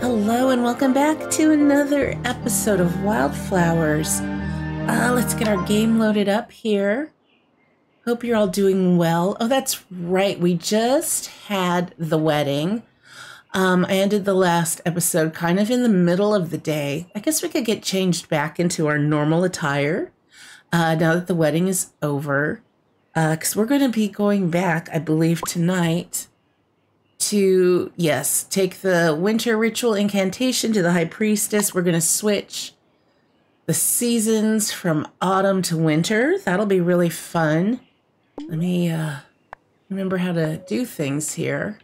Hello and welcome back to another episode of Wylde Flowers. Uh, let's get our game loaded up here. Hope you're all doing well. Oh, that's right. We just had the wedding. Um, I ended the last episode kind of in the middle of the day. I guess we could get changed back into our normal attire uh, now that the wedding is over. Because uh, we're going to be going back, I believe, tonight to, yes, take the winter ritual incantation to the high priestess. We're going to switch the seasons from autumn to winter. That'll be really fun. Let me uh, remember how to do things here.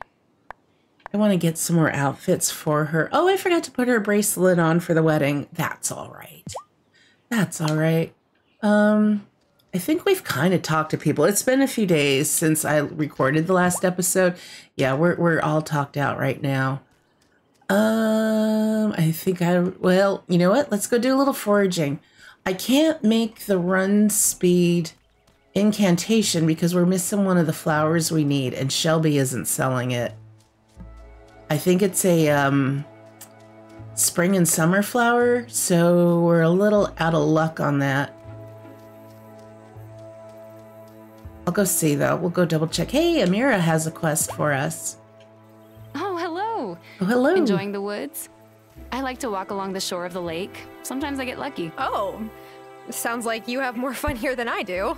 I want to get some more outfits for her. Oh, I forgot to put her bracelet on for the wedding. That's all right. That's all right. Um, I think we've kind of talked to people. It's been a few days since I recorded the last episode. Yeah, we're we're all talked out right now. Um, I think I well, you know what? Let's go do a little foraging. I can't make the run speed incantation because we're missing one of the flowers we need and Shelby isn't selling it. I think it's a um spring and summer flower, so we're a little out of luck on that. I'll go see though. We'll go double check. Hey, Amira has a quest for us. Oh, hello. Oh, hello. Enjoying the woods? I like to walk along the shore of the lake. Sometimes I get lucky. Oh, sounds like you have more fun here than I do.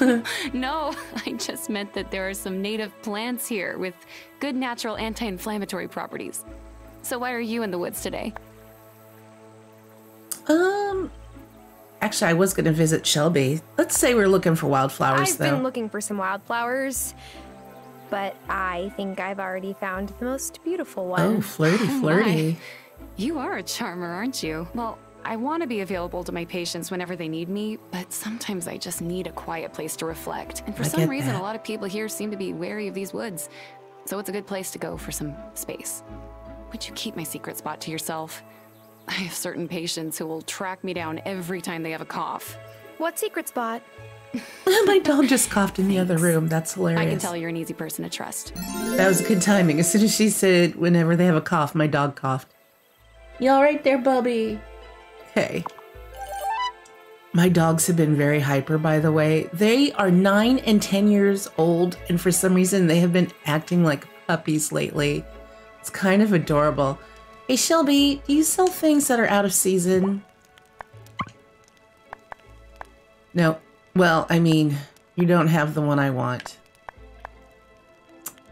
no, I just meant that there are some native plants here with good natural anti-inflammatory properties. So why are you in the woods today? Um, Actually, I was going to visit Shelby. Let's say we're looking for wildflowers, I've though. been looking for some wildflowers, but I think I've already found the most beautiful oh, one. Oh, flirty, oh flirty. Oh you are a charmer, aren't you? Well, I want to be available to my patients whenever they need me, but sometimes I just need a quiet place to reflect. And for I some reason, that. a lot of people here seem to be wary of these woods. So it's a good place to go for some space. Would you keep my secret spot to yourself? I have certain patients who will track me down every time they have a cough. What secret spot? My dog just coughed in the other room. That's hilarious. I can tell you're an easy person to trust. That was good timing. As soon as she said, whenever they have a cough, my dog coughed. You all right there, Bubby? Okay. My dogs have been very hyper, by the way. They are nine and 10 years old, and for some reason, they have been acting like puppies lately. It's kind of adorable. Hey Shelby, do you sell things that are out of season? No. Well, I mean, you don't have the one I want.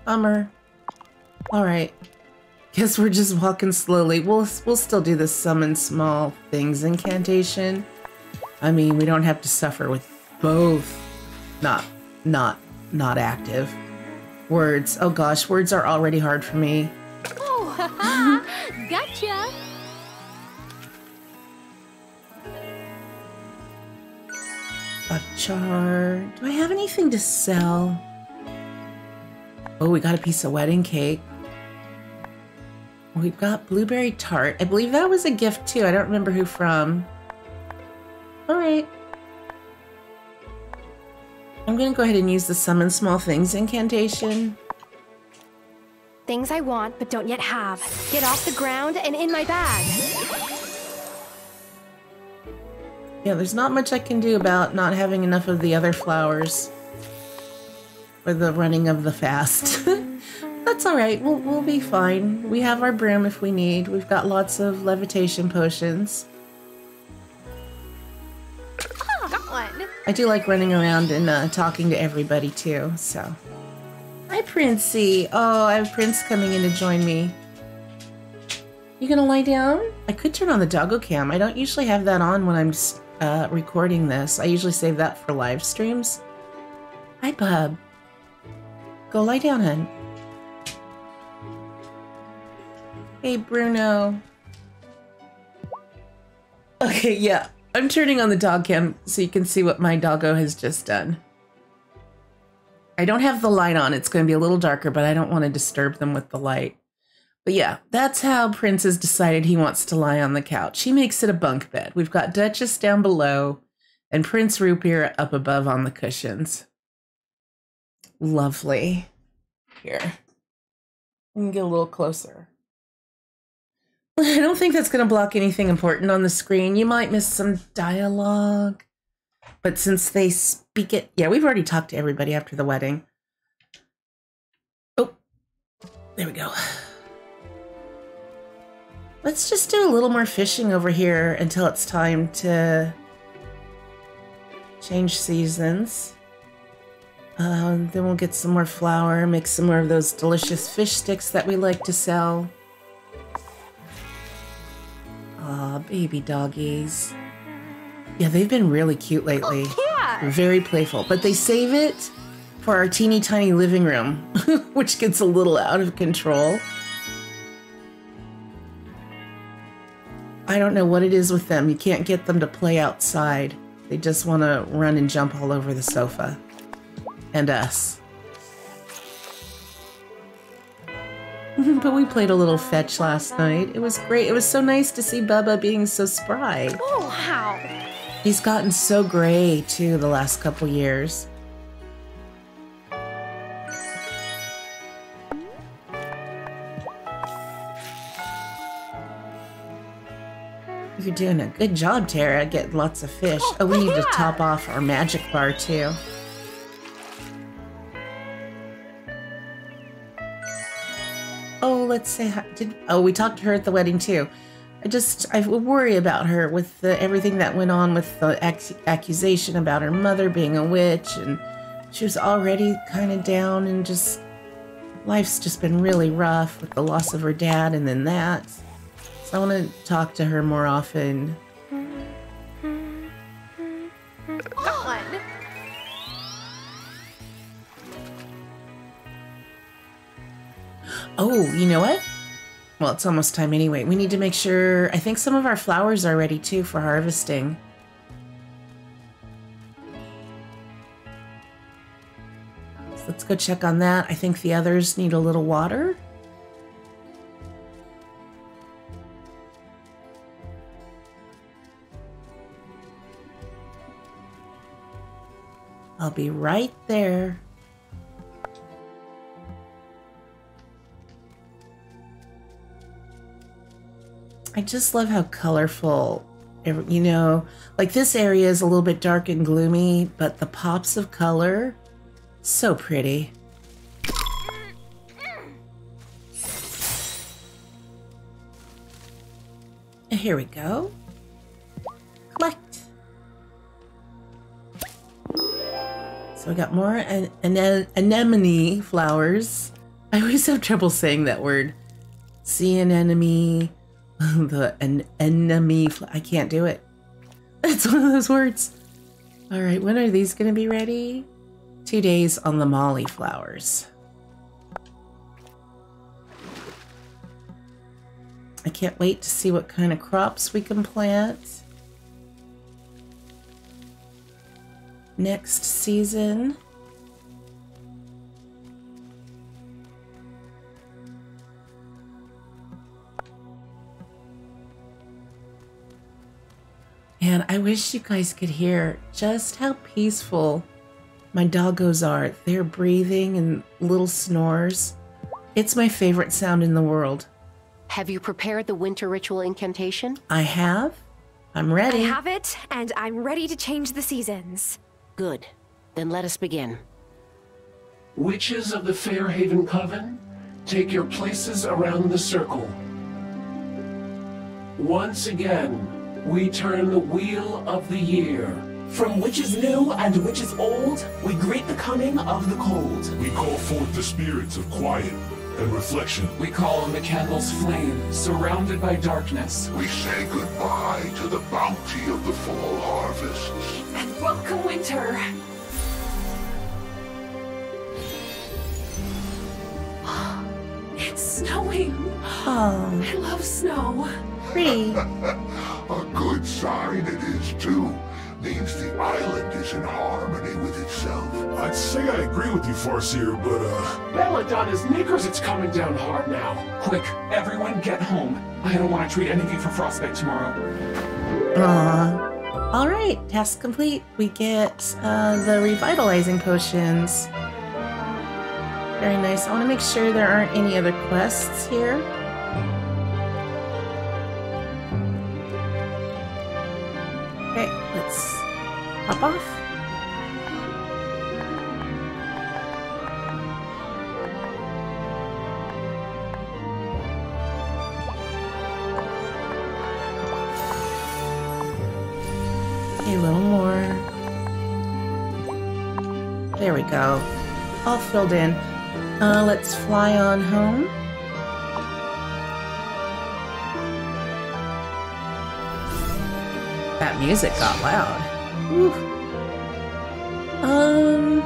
Bummer. Alright. Guess we're just walking slowly. We'll, we'll still do the summon small things incantation. I mean, we don't have to suffer with both not, not, not active. Words. Oh gosh, words are already hard for me. Gotcha! A char. Do I have anything to sell? Oh, we got a piece of wedding cake. We've got blueberry tart. I believe that was a gift too. I don't remember who from. All right. I'm going to go ahead and use the summon small things incantation. Things I want but don't yet have. Get off the ground and in my bag. Yeah, there's not much I can do about not having enough of the other flowers. Or the running of the fast. That's alright, we'll, we'll be fine. We have our broom if we need. We've got lots of levitation potions. Oh, got one. I do like running around and uh, talking to everybody too, so. Hi, Princey. Oh, I have Prince coming in to join me. You gonna lie down? I could turn on the doggo cam. I don't usually have that on when I'm uh, recording this. I usually save that for live streams. Hi, bub. Go lie down, hun. Hey, Bruno. Okay, yeah. I'm turning on the dog cam so you can see what my doggo has just done. I don't have the light on. It's going to be a little darker, but I don't want to disturb them with the light. But yeah, that's how Prince has decided he wants to lie on the couch. He makes it a bunk bed. We've got Duchess down below and Prince Rupier up above on the cushions. Lovely. Here. We can get a little closer. I don't think that's going to block anything important on the screen. You might miss some dialogue. But since they speak it, yeah, we've already talked to everybody after the wedding. Oh, there we go. Let's just do a little more fishing over here until it's time to change seasons. Um, then we'll get some more flour, make some more of those delicious fish sticks that we like to sell. Aw, baby doggies. Yeah, they've been really cute lately. Oh, Yeah. Very playful, but they save it for our teeny tiny living room, which gets a little out of control. I don't know what it is with them. You can't get them to play outside. They just want to run and jump all over the sofa. And us. but we played a little fetch last night. It was great. It was so nice to see Bubba being so spry. Oh, wow. He's gotten so gray too the last couple years. You're doing a good job, Tara, getting lots of fish. Oh, oh we need to top off our magic bar too. Oh, let's say hi. Did, oh, we talked to her at the wedding too. I just I worry about her with the, everything that went on with the ac- accusation about her mother being a witch, and she was already kind of down, and just life's just been really rough with the loss of her dad, and then that. So I want to talk to her more often. One. Oh, you know what? Well, it's almost time anyway. We need to make sure. I think some of our flowers are ready too for harvesting. So let's go check on that. I think the others need a little water. I'll be right there. I just love how colorful, you know, like this area is a little bit dark and gloomy, but the pops of color, so pretty. Here we go. Collect. So we got more an- an- anemone flowers. I always have trouble saying that word. Sea anemone, the an enemy. I can't do it. It's one of those words. All right, when are these going to be ready? Two days on the molly flowers. I can't wait to see what kind of crops we can plant next season. And I wish you guys could hear just how peaceful my doggos are. They're breathing and little snores. It's my favorite sound in the world. Have you prepared the winter ritual incantation? I have. I'm ready. I have it, and I'm ready to change the seasons. Good. Then let us begin. Witches of the Fairhaven Coven, take your places around the circle. Once again, we turn the wheel of the year. From which is new and which is old, we greet the coming of the cold. We call forth the spirits of quiet and reflection. We call on the candle's flame, surrounded by darkness. We say goodbye to the bounty of the fall harvests. And welcome winter. It's snowing. Oh, I love snow. Pretty. A good sign it is, too. Means the island is in harmony with itself. I'd say I agree with you, Farseer, but, uh, Belladonna's knickers, it's coming down hard now. Quick, everyone get home. I don't want to treat any of you for frostbite tomorrow. Aw. All right, task complete. We get uh, the revitalizing potions. Very nice. I want to make sure there aren't any other quests here. Filled in. Uh, let's fly on home. That music got loud. Um.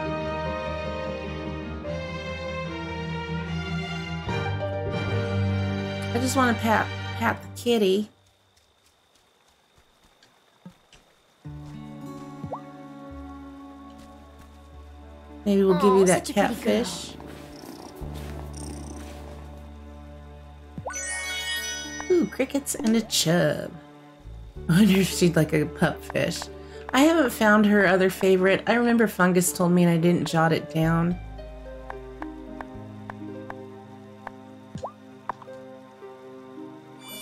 I just want to pat pat the kitty. Maybe we'll give oh, you that such a pretty girl. catfish. Ooh, crickets and a chub. I wonder if she'd like a pupfish. I haven't found her other favorite. I remember Fungus told me and I didn't jot it down.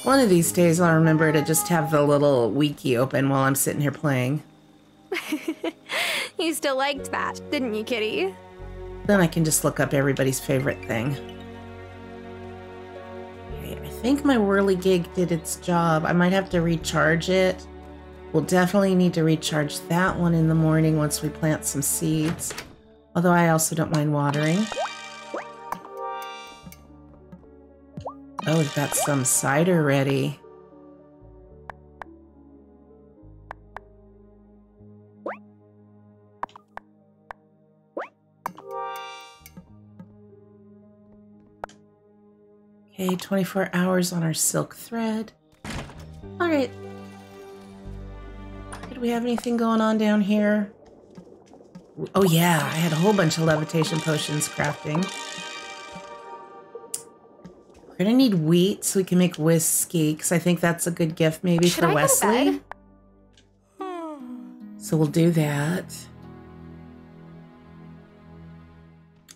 One of these days I'll remember to just have the little wiki open while I'm sitting here playing. You still liked that, didn't you, Kitty? Then I can just look up everybody's favorite thing. Okay, I think my whirligig did its job. I might have to recharge it. We'll definitely need to recharge that one in the morning once we plant some seeds. Although I also don't mind watering. Oh, we've got some cider ready. Okay, 24 hours on our silk thread. All right. Did we have anything going on down here? Oh yeah, I had a whole bunch of levitation potions crafting. We're gonna need wheat so we can make whiskey, because I think that's a good gift maybe Should for I Wesley. So we'll do that.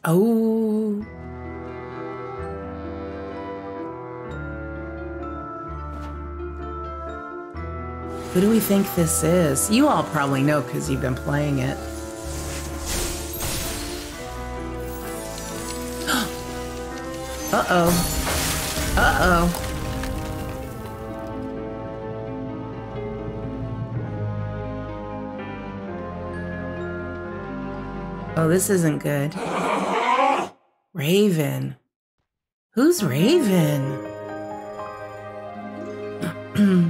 Oh. Who do we think this is? You all probably know because you've been playing it. Uh-oh. Uh-oh. Oh, this isn't good. Raven. Who's Raven?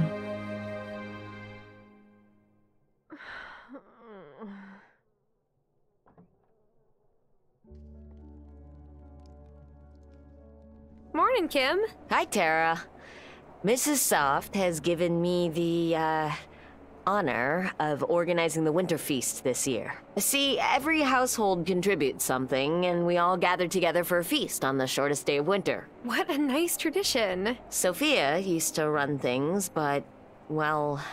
Kim. Hi, Tara. Mrs. Soft has given me the, uh, honor of organizing the winter feast this year. See, every household contributes something, and we all gather together for a feast on the shortest day of winter. What a nice tradition. Sophia used to run things, but, well,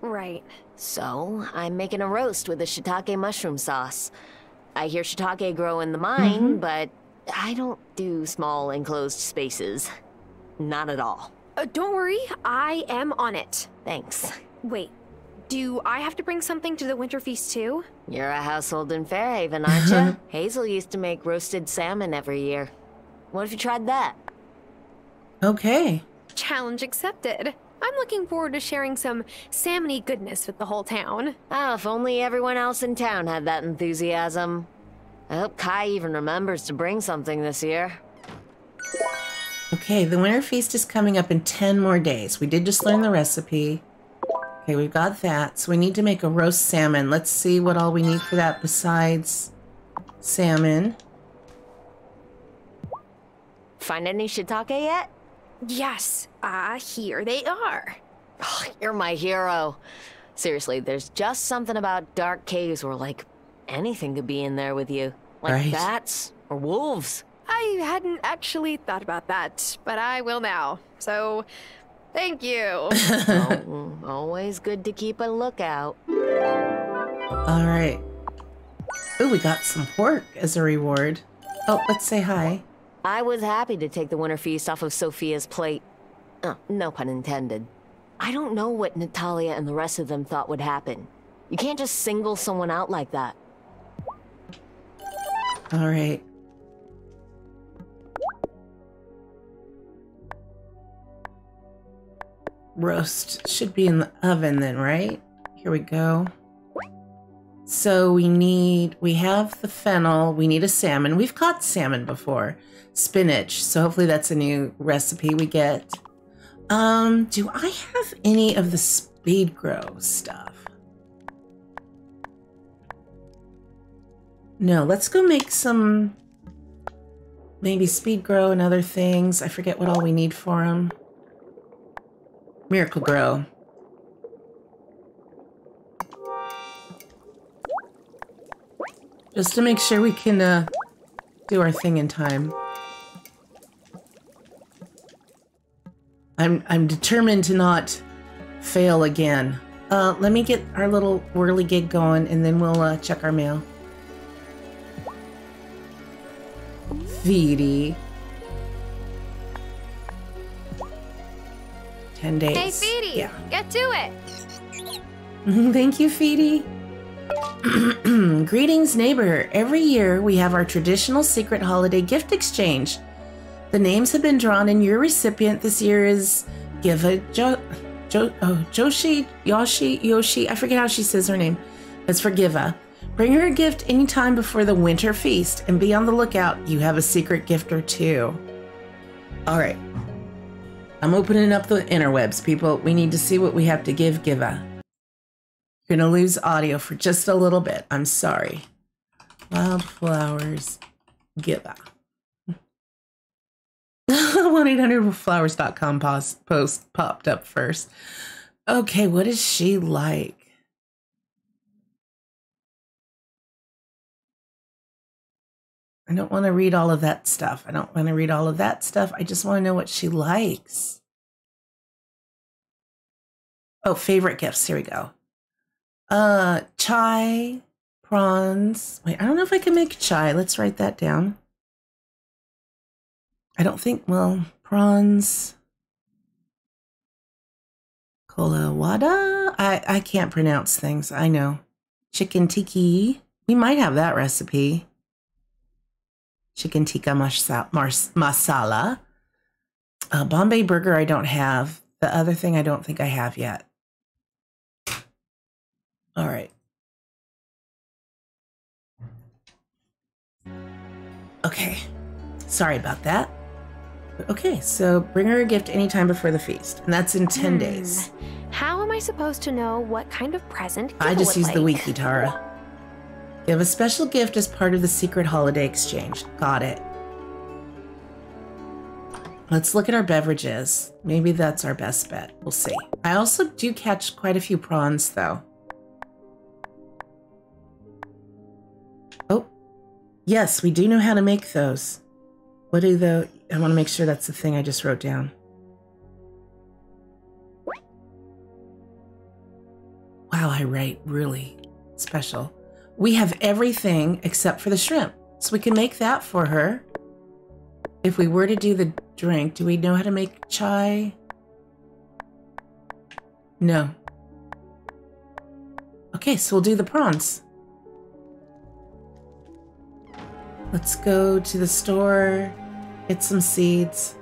Right. so I'm making a roast with a shiitake mushroom sauce. I hear shiitake grow in the mine, but I don't do small enclosed spaces. Not at all. Uh, don't worry, I am on it. Thanks. Wait, do I have to bring something to the winter feast too? You're a household in Fairhaven, aren't you? Hazel used to make roasted salmon every year. What if you tried that? okay. Challenge accepted. I'm looking forward to sharing some salmony goodness with the whole town. Oh, if only everyone else in town had that enthusiasm. I hope Kai even remembers to bring something this year. Okay, the winter feast is coming up in 10 more days. We did just learn the recipe. Okay, we've got that. So we need to make a roast salmon. Let's see what all we need for that besides salmon. Find any shiitake yet? Yes, ah, here they are. Oh, you're my hero. Seriously, there's just something about dark caves where, like, anything could be in there with you. Like Right. bats or wolves. I hadn't actually thought about that, but I will now. So, thank you. Oh, mm, always good to keep a lookout. All right. Oh, we got some pork as a reward. Oh, let's say hi. I was happy to take the winter feast off of Sophia's plate. Oh, no pun intended. I don't know what Natalia and the rest of them thought would happen. You can't just single someone out like that. All right. Roast should be in the oven then, right? Here we go. So we need, we have the fennel, we need a salmon. We've caught salmon before. Spinach, so hopefully that's a new recipe we get. Um, do I have any of the speed grow stuff? No, let's go make some maybe speed grow and other things. I forget what all we need for them. Miracle grow. Just to make sure we can uh, do our thing in time. I'm I'm determined to not fail again. Uh, let me get our little whirly gig going, and then we'll uh, check our mail. Feedy. Ten days. Hey, Feedy, Yeah. get to it. Thank you, Feedy. Greetings, neighbor. Every year we have our traditional secret holiday gift exchange. The names have been drawn, and your recipient this year is Giva jo- jo- oh, Joshi, Yoshi, Yoshi. I forget how she says her name. That's for Giva. Bring her a gift anytime before the winter feast, and be on the lookout. You have a secret gift or two. All right. I'm opening up the interwebs, people. We need to see what we have to give Giva. Gonna lose audio for just a little bit. I'm sorry. Wylde Flowers Giva. 1-800-flowers.com post, post popped up first. Okay, what is she like? I don't want to read all of that stuff. I don't want to read all of that stuff. I just want to know what she likes. Oh, favorite gifts. Here we go. Uh, chai, prawns. Wait, I don't know if I can make chai. Let's write that down. I don't think, well, prawns. Kolawada? I, I can't pronounce things. I know. Chicken tiki. We might have that recipe. Chicken tikka masala. Uh, Bombay burger, I don't have. The other thing, I don't think I have yet. All right. Okay. Sorry about that. Okay, so bring her a gift anytime before the feast, and that's in 10 days. How am I supposed to know what kind of present I just would used the like? wiki, Tara. Give a special gift as part of the secret holiday exchange. Got it. Let's look at our beverages. Maybe that's our best bet. We'll see. I also do catch quite a few prawns, though. Oh, yes, we do know how to make those. What do the... I want to make sure that's the thing I just wrote down. Wow, I write really special. We have everything except for the shrimp. So we can make that for her. If we were to do the drink, do we know how to make chai? No. Okay, so we'll do the prawns. Let's go to the store, get some seeds.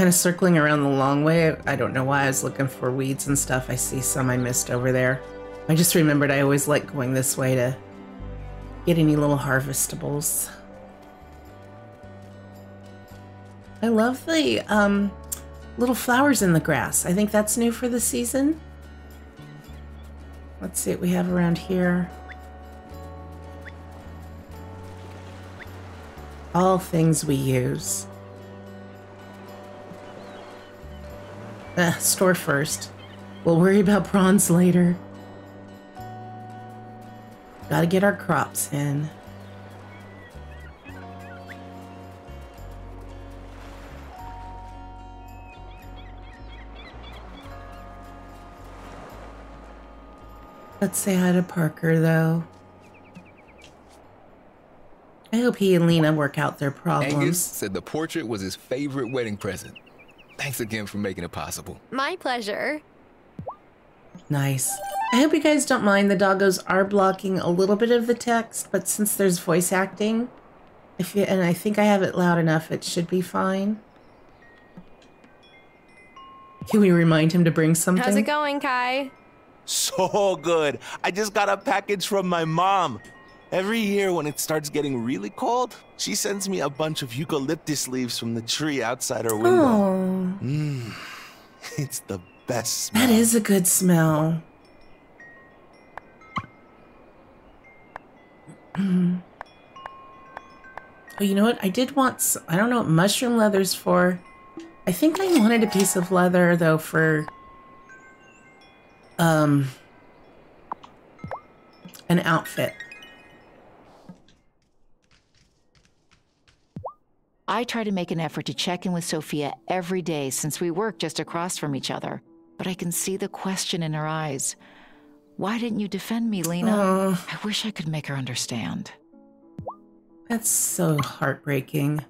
Kind of circling around the long way. I don't know why I was looking for weeds and stuff. I see some I missed over there. I just remembered I always like going this way to get any little harvestables. I love the um, little flowers in the grass. I think that's new for the season. Let's see what we have around here. All things we use. Uh, store first. We'll worry about prawns later. Gotta get our crops in. Let's say hi to Parker, though. I hope he and Lena work out their problems. Angus said the portrait was his favorite wedding present. Thanks again for making it possible. My pleasure. Nice. I hope you guys don't mind the doggos are blocking a little bit of the text, but since there's voice acting, if you, and I think I have it loud enough, it should be fine. Can we remind him to bring something? How's it going, Kai? So good. I just got a package from my mom. Every year when it starts getting really cold, she sends me a bunch of eucalyptus leaves from the tree outside her window. Oh, Mmm. It's the best smell. that is a good smell. oh, you know what? I did want—I don't know what mushroom leather's for. I think I wanted a piece of leather, though, for, um, an outfit. I try to make an effort to check in with Sophia every day since we work just across from each other, but I can see the question in her eyes. Why didn't you defend me, Lena? Oh. I wish I could make her understand. That's so heartbreaking.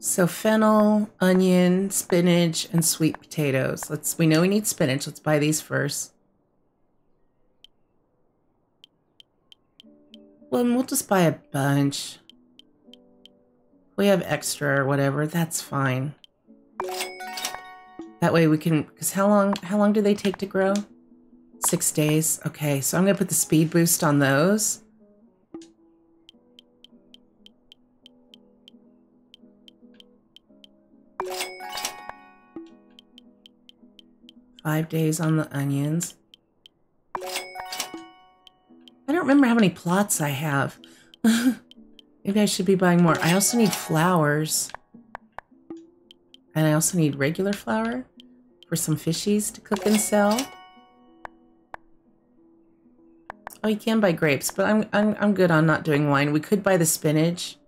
So fennel, onion, spinach, and sweet potatoes. Let's we know we need spinach. Let's buy these first. Well, we'll just buy a bunch. We have extra or whatever, that's fine. That way we can because how long how long do they take to grow? Six days. Okay, so I'm gonna put the speed boost on those. Five days on the onions. I don't remember how many plots I have. Maybe I should be buying more. I also need flowers. And I also need regular flour for some fishies to cook and sell. Oh, you can buy grapes, but I'm I'm I'm good on not doing wine. We could buy the spinach.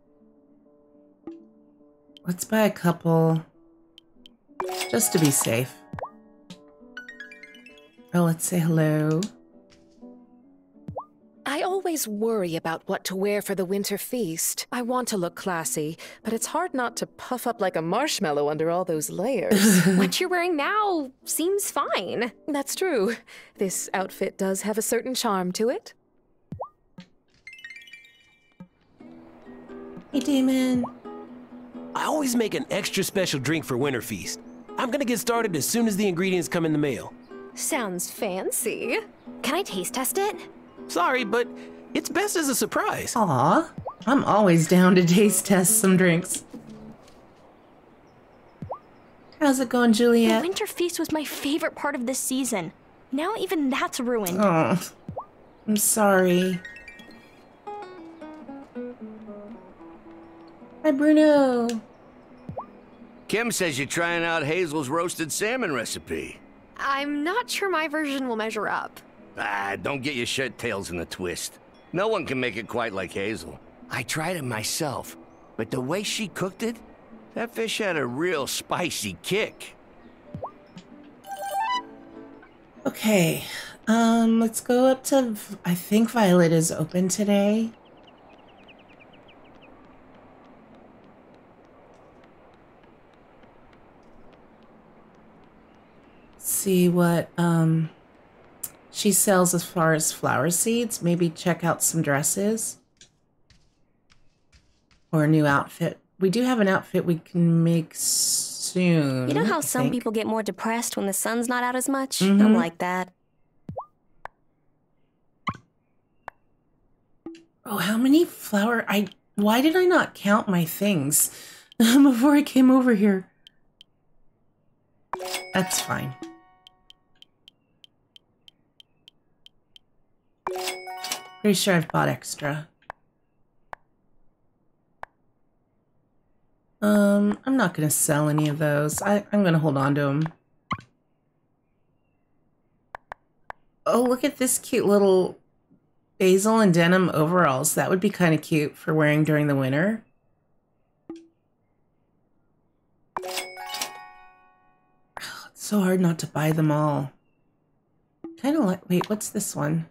Let's buy a couple just to be safe. Oh, let's say hello. I always worry about what to wear for the winter feast. I want to look classy, but it's hard not to puff up like a marshmallow under all those layers. what you're wearing now seems fine. That's true. This outfit does have a certain charm to it. Hey, Damon. I always make an extra special drink for Winter Feast. I'm gonna get started as soon as the ingredients come in the mail. Sounds fancy. Can I taste test it? Sorry, but it's best as a surprise. Aw, I'm always down to taste test some drinks. How's it going, The Juliet? winter feast was my favorite part of this season. Now even that's ruined. Oh, I'm sorry. Hi, Bruno. Kim says you're trying out Hazel's roasted salmon recipe. I'm not sure my version will measure up. Ah, don't get your shirt tails in a twist. No one can make it quite like Hazel. I tried it myself, but the way she cooked it, that fish had a real spicy kick. Okay, um, let's go up to. I think Violet is open today. See what um she sells as far as flower seeds. Maybe check out some dresses or a new outfit. We do have an outfit we can make soon. You know how I some think. people get more depressed when the sun's not out as much? Mhm. I'm like that. Oh, how many flower? I why did I not count my things before I came over here? That's fine. Pretty sure I've bought extra. Um, I'm not gonna sell any of those. I, I'm gonna hold on to them. Oh, look at this cute little basil and denim overalls. That would be kind of cute for wearing during the winter. It's so hard not to buy them all. Kind of like, wait, what's this one?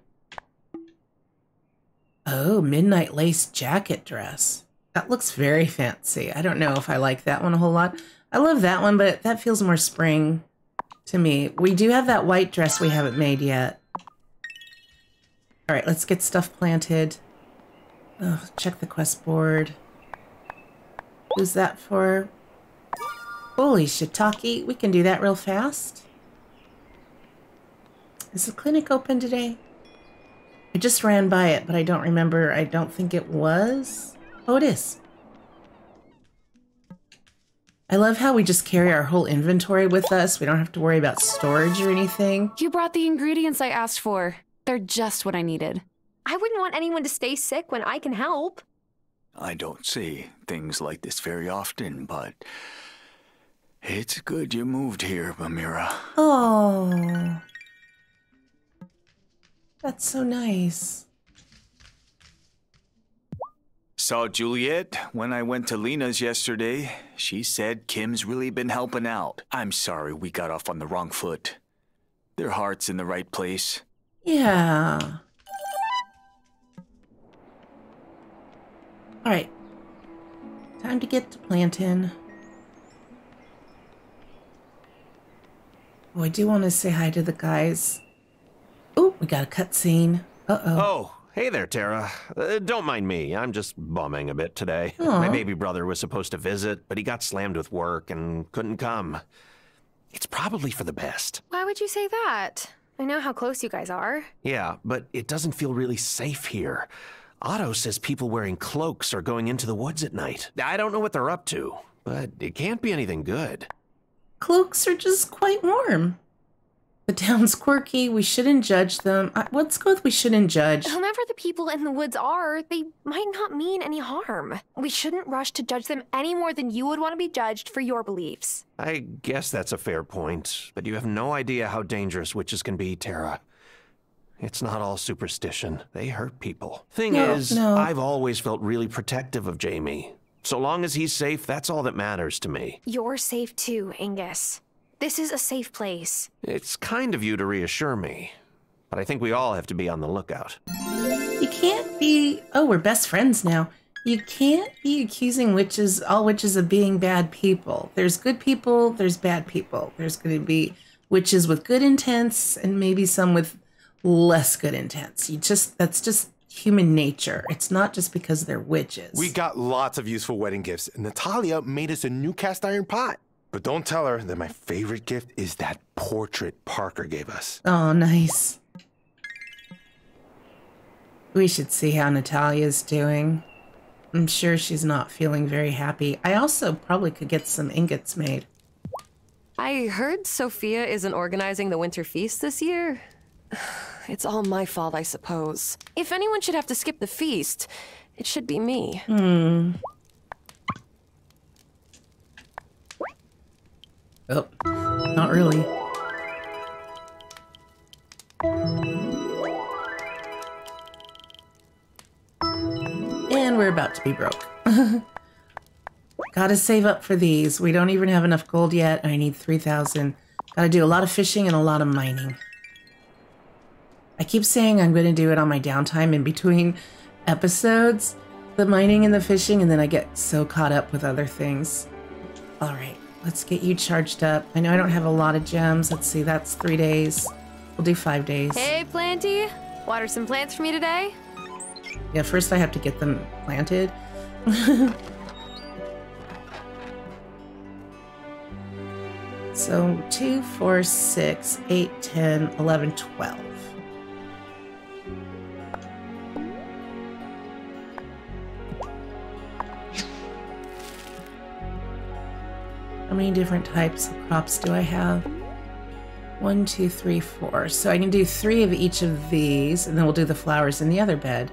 Oh, midnight lace jacket dress. That looks very fancy. I don't know if I like that one a whole lot. I love that one, but that feels more spring to me. We do have that white dress we haven't made yet. All right, let's get stuff planted. Oh, check the quest board. Who's that for? Holy shiitake, we can do that real fast. Is the clinic open today? I just ran by it, but I don't remember. I don't think it was. Oh, it is. I love how we just carry our whole inventory with us. We don't have to worry about storage or anything. You brought the ingredients I asked for. They're just what I needed. I wouldn't want anyone to stay sick when I can help. I don't see things like this very often, but it's good you moved here, Bamira. Oh. That's so nice. Saw Juliet when I went to Lena's yesterday. She said Kim's really been helping out. I'm sorry we got off on the wrong foot. Their heart's in the right place. Yeah. All right. Time to get to planting. Oh, I do want to say hi to the guys. Oh, we got a cutscene. Uh-oh. Oh, hey there, Tara. Uh, don't mind me. I'm just bumming a bit today. Aw. My baby brother was supposed to visit, but he got slammed with work and couldn't come. It's probably for the best. Why would you say that? I know how close you guys are. Yeah, but it doesn't feel really safe here. Otto says people wearing cloaks are going into the woods at night. I don't know what they're up to, but it can't be anything good. Cloaks are just quite warm. The town's quirky. We shouldn't judge them. I, let's go with we shouldn't judge. Whomever the people in the woods are, they might not mean any harm. We shouldn't rush to judge them any more than you would want to be judged for your beliefs. I guess that's a fair point, but you have no idea how dangerous witches can be, Tara. It's not all superstition. They hurt people. Thing No, is, no. I've always felt really protective of Jamie. So long as he's safe, that's all that matters to me. You're safe too, Angus. This is a safe place. It's kind of you to reassure me, but I think we all have to be on the lookout. You can't be. Oh, we're best friends now. You can't be accusing witches, all witches, of being bad people. There's good people, there's bad people. There's going to be witches with good intents and maybe some with less good intents. You just, that's just human nature. It's not just because they're witches. We got lots of useful wedding gifts, Natalia made us a new cast iron pot. But don't tell her that my favorite gift is that portrait Parker gave us. Oh, nice. We should see how Natalia's doing. I'm sure she's not feeling very happy. I also probably could get some ingots made. I heard Sophia isn't organizing the winter feast this year. It's all my fault, I suppose. If anyone should have to skip the feast, it should be me. Hmm. Oh, not really. And we're about to be broke. Gotta save up for these. We don't even have enough gold yet. I need 3,000. Gotta do a lot of fishing and a lot of mining. I keep saying I'm to do it on my downtime in between episodes, the mining and the fishing, and then I get so caught up with other things. All right, let's get you charged up. I know I don't have a lot of gems. Let's see, that's three days. We'll do five days. Hey, Planty. Water some plants for me today? Yeah, first I have to get them planted. so 2, 4, 6, 8, 10, 11, 12. How many different types of crops do I have? One, two, three, four. So I can do three of each of these, and then we'll do the flowers in the other bed.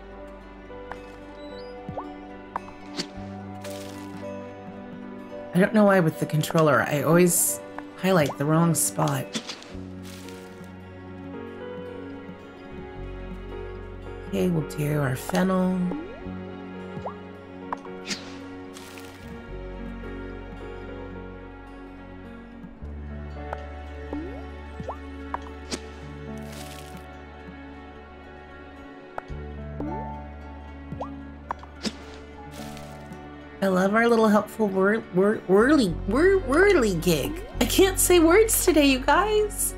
I don't know why with the controller, I always highlight the wrong spot. Okay, we'll do our fennel. Helpful word, word, whirly, word, whirly gig. I can't say words today, you guys.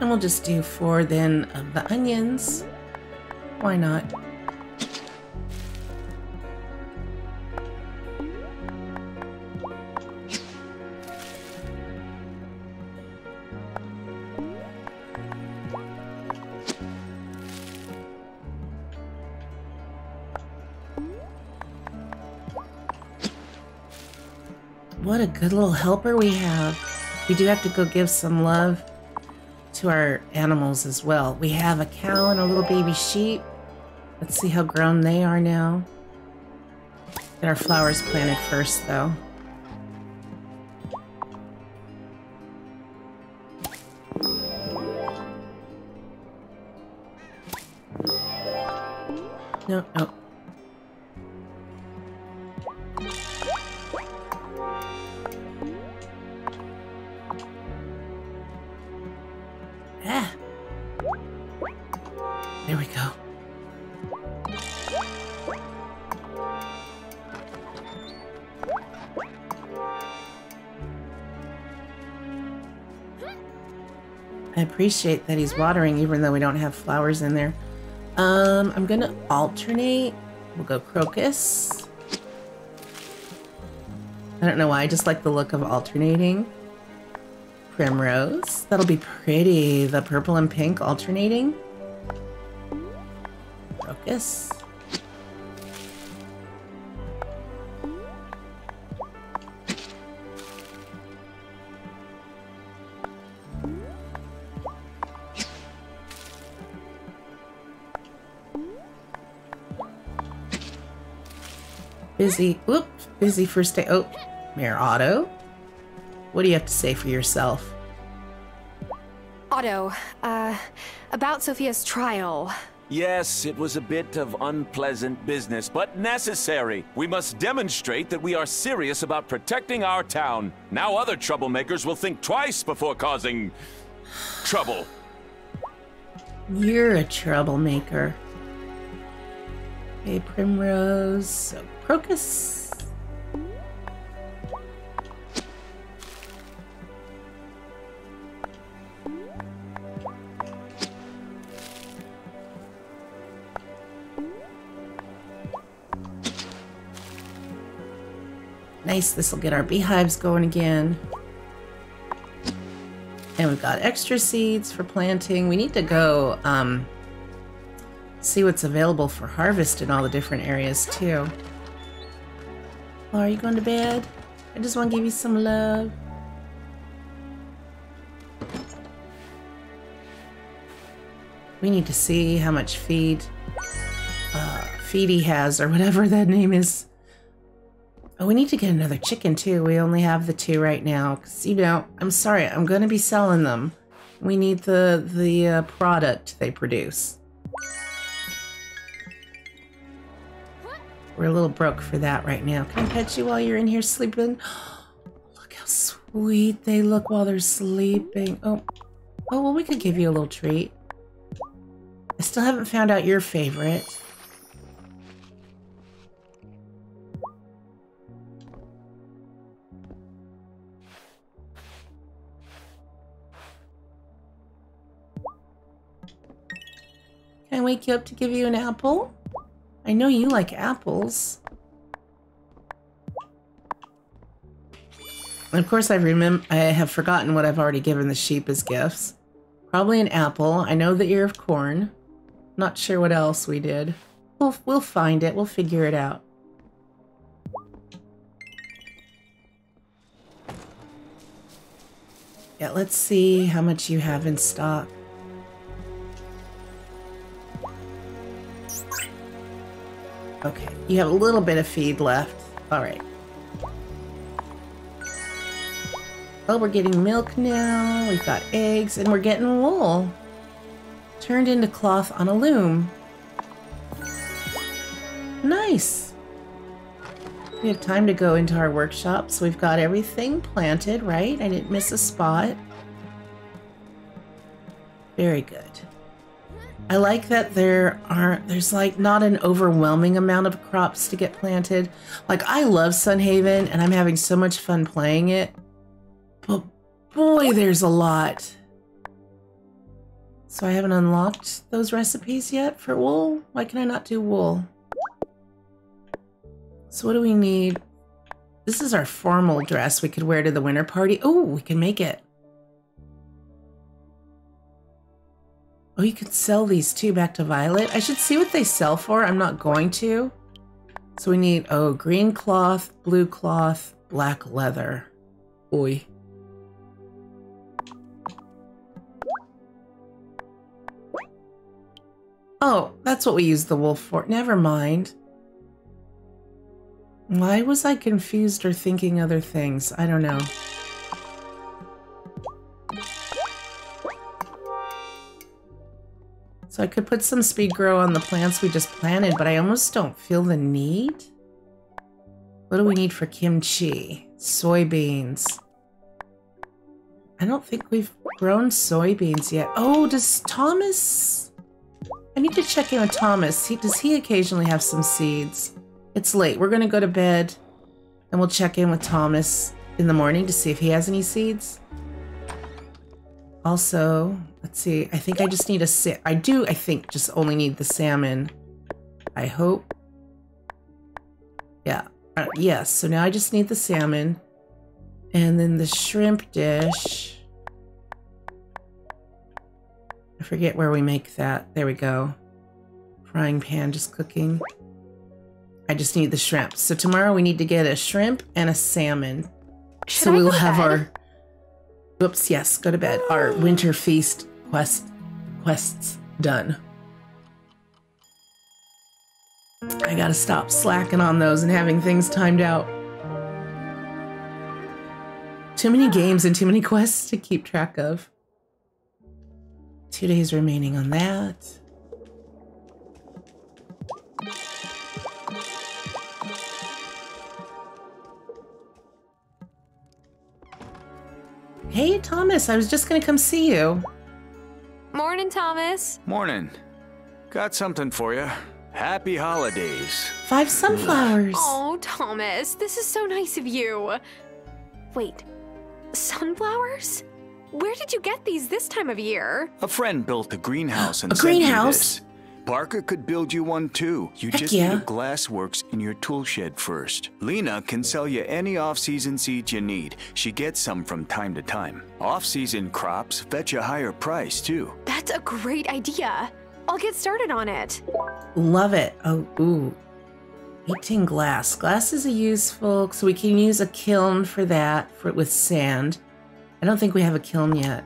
And we'll just do four then of the onions. Why not? What a good little helper we have. We do have to go give some love to our animals as well. We have a cow and a little baby sheep. Let's see how grown they are now. Get our flowers planted first, though. Appreciate that he's watering even though we don't have flowers in there. Um, I'm gonna alternate. We'll go crocus. I don't know why, I just like the look of alternating. Primrose. That'll be pretty. The purple and pink alternating. Crocus. Busy. Whoop. Busy first day. Oh, Mayor Otto. What do you have to say for yourself? Otto, uh, about Sophia's trial. Yes, it was a bit of unpleasant business, but necessary. We must demonstrate that we are serious about protecting our town. Now other troublemakers will think twice before causing trouble. You're a troublemaker. Okay, Primrose. So Crocus. Nice, this will get our beehives going again. And we've got extra seeds for planting. We need to go um, see what's available for harvest in all the different areas too. Are you going to bed? I just want to give you some love. We need to see how much feed uh, feed he has or whatever that name is. Oh, we need to get another chicken too. We only have the two right now. Cause you know, I'm sorry, I'm going to be selling them. We need the the uh, product they produce. We're a little broke for that right now. Can I pet you while you're in here sleeping? Look how sweet they look while they're sleeping. Oh, oh well, we could give you a little treat. I still haven't found out your favorite. Can I wake you up to give you an apple? I know you like apples. And of course, I remember I have forgotten what I've already given the sheep as gifts. Probably an apple. I know the ear of corn. Not sure what else we did. We'll we'll find it. We'll figure it out. Yeah, let's see how much you have in stock. Okay, you have a little bit of feed left. All right. Oh, we're getting milk now. We've got eggs, and we're getting wool. Turned into cloth on a loom. Nice. We have time to go into our workshop, so we've got everything planted, right? I didn't miss a spot. Very good. I like that there aren't, there's like not an overwhelming amount of crops to get planted. Like, I love Sun Haven and I'm having so much fun playing it. But boy, there's a lot. So I haven't unlocked those recipes yet for wool. Why can I not do wool? So what do we need? This is our formal dress we could wear to the winter party. Oh, we can make it. Oh, you could sell these too back to Violet. I should see what they sell for. I'm not going to. So we need, oh, green cloth, blue cloth, black leather. Oi. Oh, that's what we use the wolf for. Never mind. Why was I confused or thinking other things? I don't know. So I could put some speed grow on the plants we just planted, but I almost don't feel the need. What do we need for kimchi? Soybeans. I don't think we've grown soybeans yet. Oh, does Thomas... I need to check in with Thomas. He, does he occasionally have some seeds? It's late. We're going to go to bed and we'll check in with Thomas in the morning to see if he has any seeds. Also, let's see. I think I just need a sit. I do, I think, just only need the salmon. I hope. Yeah. Uh, yes. So now I just need the salmon. And then the shrimp dish. I forget where we make that. There we go. Frying pan just cooking. I just need the shrimp. So tomorrow we need to get a shrimp and a salmon. Should so I we will have our Whoops, yes, go to bed. Our winter feast quest quests done. I gotta stop slacking on those and having things timed out. Too many games and too many quests to keep track of. Two days remaining on that. Hey, Thomas, I was just gonna come see you. Morning, Thomas. Morning. Got something for you. Happy holidays. Five sunflowers. Oh, Thomas, this is so nice of you. Wait, sunflowers? Where did you get these this time of year? A friend built a greenhouse and A sent me greenhouse? This. Parker could build you one too. You Heck just yeah. need a glassworks in your tool shed first. Lena can sell you any off-season seeds you need. She gets some from time to time. Off-season crops fetch a higher price too. That's a great idea. I'll get started on it. Love it. Oh, ooh. 18 glass. Glass is a useful, so we can use a kiln for that, for with sand. I don't think we have a kiln yet.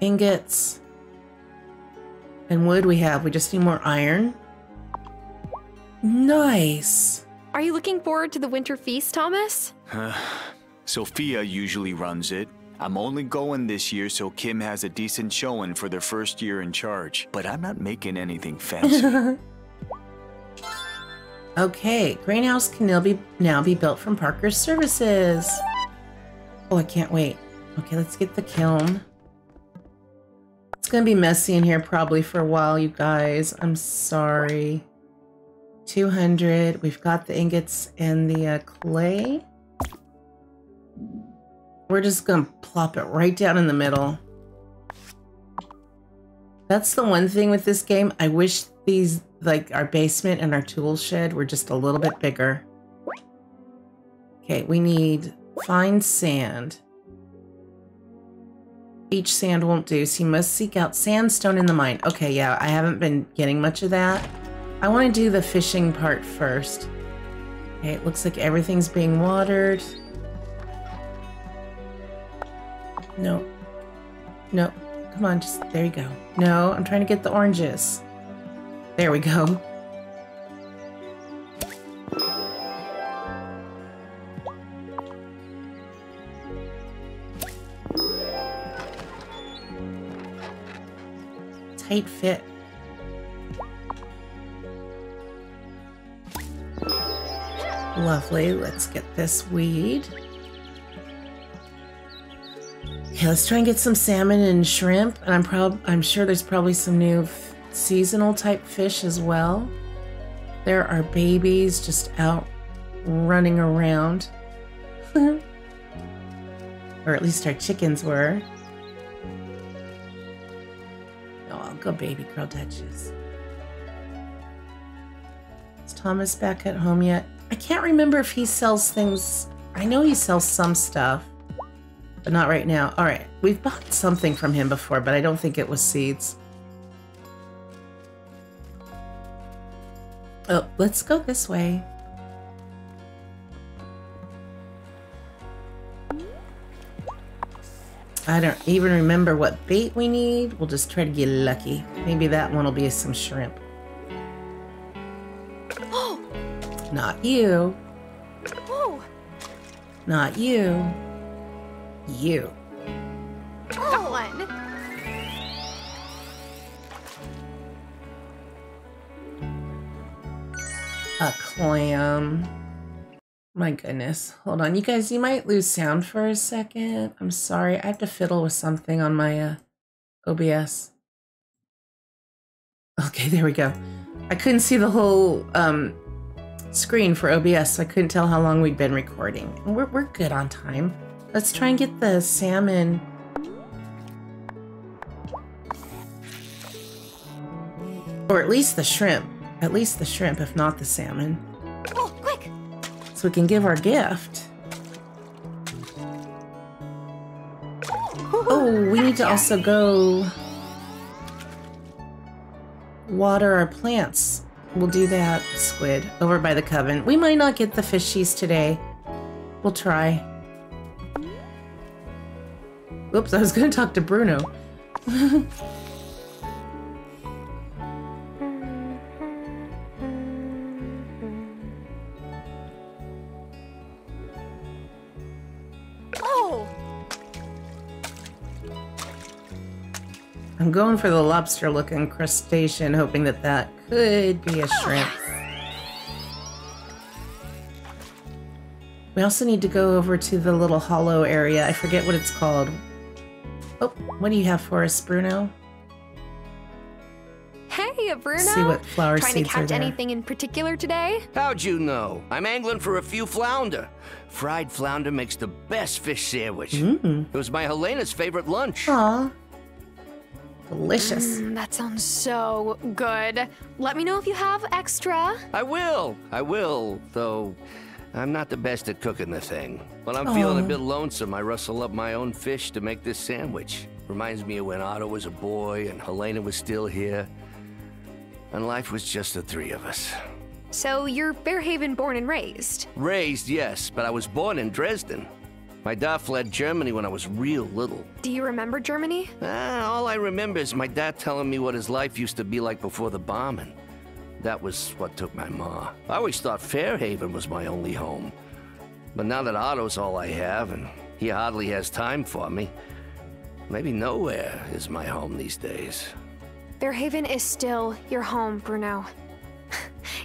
Ingots. And wood we have. We just need more iron. Nice. Are you looking forward to the winter feast, Thomas? Sophia usually runs it. I'm only going this year so Kim has a decent showing for their first year in charge. But I'm not making anything fancy. okay, greenhouse can now be now be built from Parker's services. Oh, I can't wait. Okay, let's get the kiln. It's gonna be messy in here probably for a while, you guys. I'm sorry. 200. We've got the ingots and the uh, clay. We're just gonna plop it right down in the middle. That's the one thing with this game. I wish these, like our basement and our tool shed were just a little bit bigger. Okay, we need fine sand. Each sand won't do, so you must seek out sandstone in the mine. Okay, yeah, I haven't been getting much of that. I want to do the fishing part first. Okay, it looks like everything's being watered. No. No. Come on, just there you go. No, I'm trying to get the oranges. There we go. Tight fit. Lovely. Let's get this weed. Okay, let's try and get some salmon and shrimp. And I'm prob I'm sure there's probably some new seasonal type fish as well. There are babies just out running around. or at least our chickens were. Oh, I'll go baby girl Duchess. Is Thomas back at home yet? I can't remember if he sells things. I know he sells some stuff, but not right now. All right, we've bought something from him before, but I don't think it was seeds. Oh, let's go this way. I don't even remember what bait we need. We'll just try to get lucky. Maybe that one will be some shrimp. Oh! Not you. Oh. Not you. You. That one. A clam. My goodness. Hold on. You guys, you might lose sound for a second. I'm sorry. I have to fiddle with something on my uh, OBS. Okay, there we go. I couldn't see the whole um, screen for OBS, so I couldn't tell how long we'd been recording. We're, we're good on time. Let's try and get the salmon. Or at least the shrimp. At least the shrimp, if not the salmon. So we can give our gift. Oh, we need to also go water our plants. We'll do that, squid, over by the coven. We might not get the fishies today. We'll try. Oops, I was going to talk to Bruno. I'm going for the lobster looking crustacean, hoping that that could be a shrimp. We also need to go over to the little hollow area. I forget what it's called. Oh, what do you have for us, Bruno? Hey, Bruno. See what flower Trying seeds to catch there. anything in particular today? How'd you know? I'm angling for a few flounder. Fried flounder makes the best fish sandwich. Mm. It was my Helena's favorite lunch. Aw. Delicious. Mm, that sounds so good. Let me know if you have extra. I will. I will, though I'm not the best at cooking the thing. When I'm feeling a bit lonesome, I rustle up my own fish to make this sandwich. Reminds me of when Otto was a boy and Helena was still here. And life was just the three of us. So you're Fairhaven born and raised. Raised, yes, but I was born in Dresden. My dad fled Germany when I was real little. Do you remember Germany? Ah, all I remember is my dad telling me what his life used to be like before the bombing. That was what took my ma. I always thought Fairhaven was my only home. But now that Otto's all I have, and he hardly has time for me, maybe nowhere is my home these days. Fairhaven is still your home, Bruno.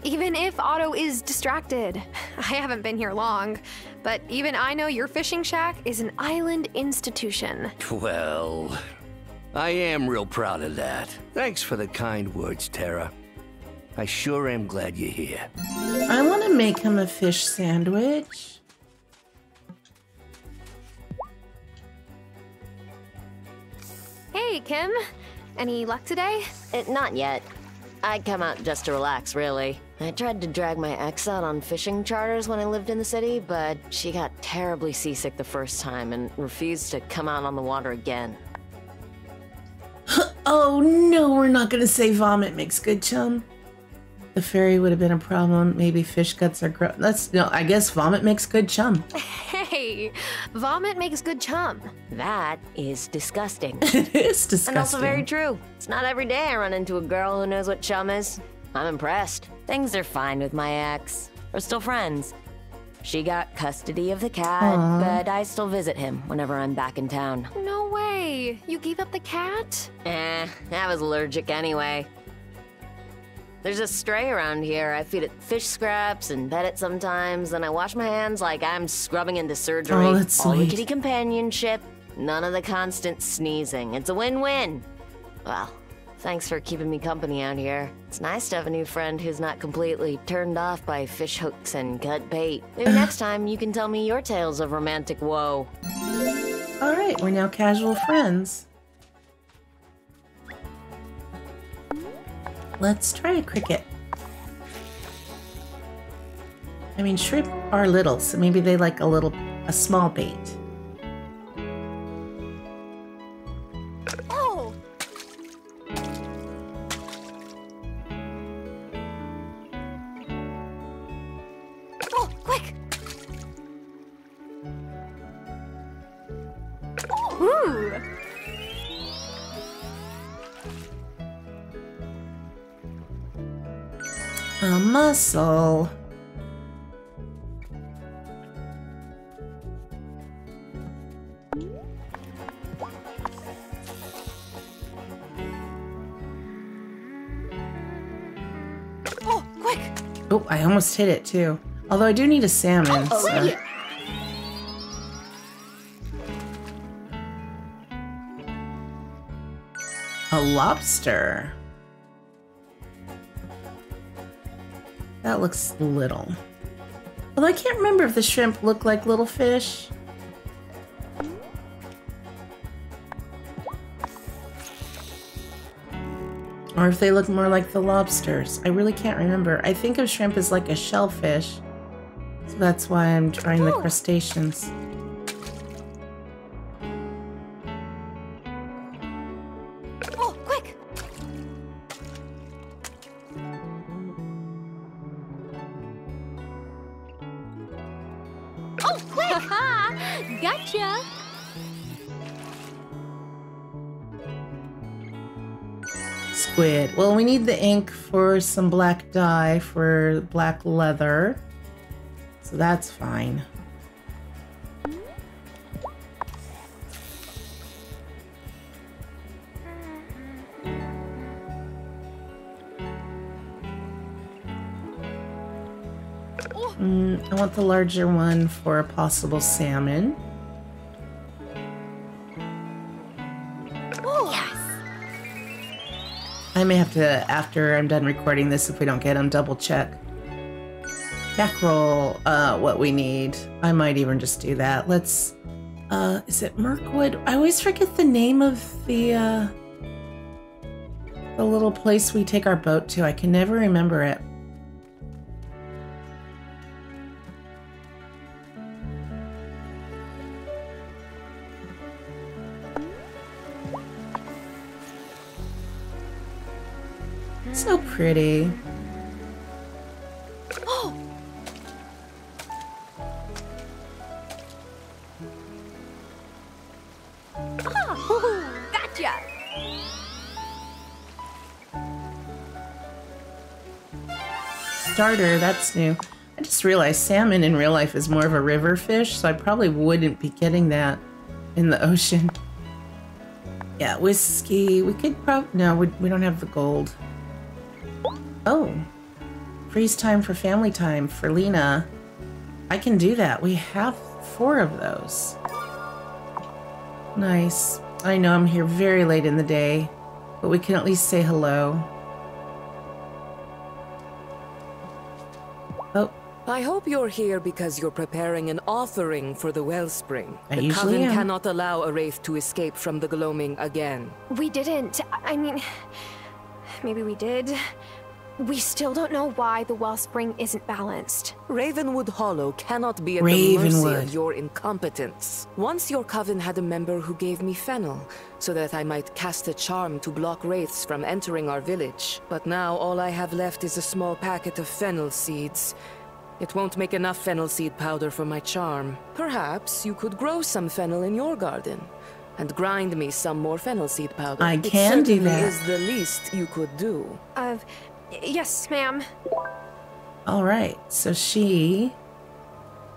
Even if Otto is distracted. I haven't been here long, but even I know your fishing shack is an island institution. Well, I am real proud of that. Thanks for the kind words, Tara. I sure am glad you're here. I want to make him a fish sandwich. Hey, Kim. Any luck today? Uh, not yet. I come out just to relax, really. I tried to drag my ex out on fishing charters when I lived in the city, but she got terribly seasick the first time and refused to come out on the water again. Oh no, we're not gonna say vomit makes good chum. The fairy would have been a problem. Maybe fish guts are gross. That's no. I guess vomit makes good chum. Hey, vomit makes good chum. That is disgusting. it is disgusting. And also very true. It's not every day I run into a girl who knows what chum is. I'm impressed. Things are fine with my ex. We're still friends. She got custody of the cat, Aw. but I still visit him whenever I'm back in town. No way. You gave up the cat? Eh, I was allergic anyway. There's a stray around here. I feed it fish scraps and pet it sometimes, and I wash my hands like I'm scrubbing into surgery. Oh, that's All the sweet. kitty companionship, none of the constant sneezing. It's a win-win. Well, thanks for keeping me company out here. It's nice to have a new friend who's not completely turned off by fish hooks and cut bait. Maybe next time you can tell me your tales of romantic woe. All right, we're now casual friends. Let's try a cricket. I mean, shrimp are little, so maybe they like a little, a small bait. Almost hit it too. Although I do need a salmon. Oh, so- yeah. A lobster. That looks little. Although I can't remember if the shrimp look like little fish. Or if they look more like the lobsters. I really can't remember. I think of shrimp as like a shellfish. So that's why I'm trying the oh. crustaceans. Oh, quick! Oh, quick! gotcha! Squid. Well, we need the ink for some black dye for black leather. So that's fine. Mm, I want the larger one for a possible salmon. May have to, after I'm done recording this, if we don't get them, double check. Mackerel, uh, what we need. I might even just do that. Let's, uh, is it Mirkwood? I always forget the name of the, uh, the little place we take our boat to. I can never remember it. Pretty. Oh! Gotcha! Starter, that's new. I just realized salmon in real life is more of a river fish, so I probably wouldn't be getting that in the ocean. Yeah, whiskey. We could probably. No, we, we don't have the gold. Oh. Freeze time for family time for Lena. I can do that. We have four of those. Nice. I know I'm here very late in the day, but we can at least say hello. Oh. I hope you're here because you're preparing an offering for the wellspring. I the usually Coven am. cannot allow a wraith to escape from the gloaming again. We didn't. I mean, maybe we did. We still don't know why the wellspring isn't balanced. Ravenwood Hollow cannot be at the mercy of your incompetence. Once your coven had a member who gave me fennel, so that I might cast a charm to block wraiths from entering our village. But now all I have left is a small packet of fennel seeds. It won't make enough fennel seed powder for my charm. Perhaps you could grow some fennel in your garden. And grind me some more fennel seed powder. I It can do certainly that. is the least you could do. Uh, yes, ma'am. All right, so she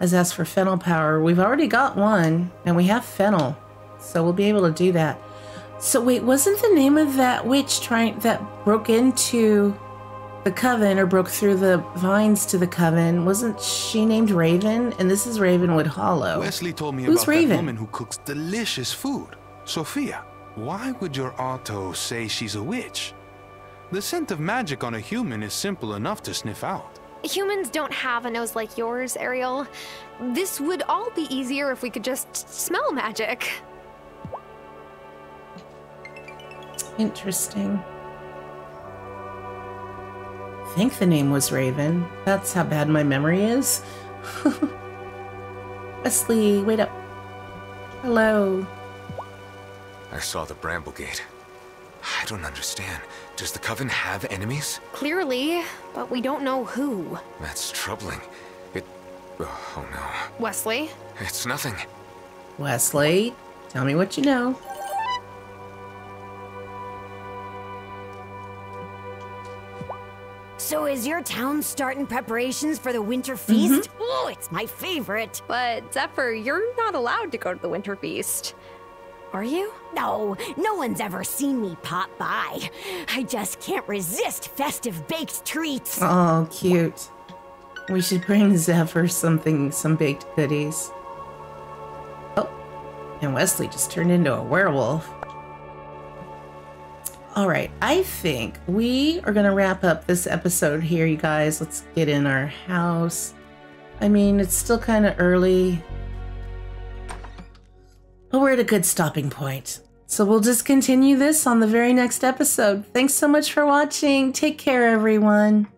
has asked for fennel power. We've already got one, and we have fennel, so we'll be able to do that. So wait, wasn't the name of that witch trying that broke into the coven or broke through the vines to the coven, wasn't she named Raven? And this is Ravenwood Hollow. Wesley told me Who's about Raven? that woman who cooks delicious food. Sophia, why would your auto say she's a witch? The scent of magic on a human is simple enough to sniff out. Humans don't have a nose like yours, Ariel. This would all be easier if we could just smell magic. Interesting. I think the name was Raven. That's how bad my memory is. Wesley, wait up. Hello. I saw the Bramblegate. I don't understand. Does the Coven have enemies? Clearly, but we don't know who. That's troubling. It. Oh no. Wesley? It's nothing. Wesley, tell me what you know. So is your town starting preparations for the winter feast? Oh, it's my favorite. But Zephyr, you're not allowed to go to the winter feast. Are you? No, no one's ever seen me pop by. I just can't resist festive baked treats. Oh, cute. We should bring Zephyr something, some baked goodies. Oh, and Wesley just turned into a werewolf. All right, I think we are going to wrap up this episode here, you guys. Let's get in our house. I mean, it's still kind of early, but we're at a good stopping point. So we'll just continue this on the very next episode. Thanks so much for watching. Take care, everyone.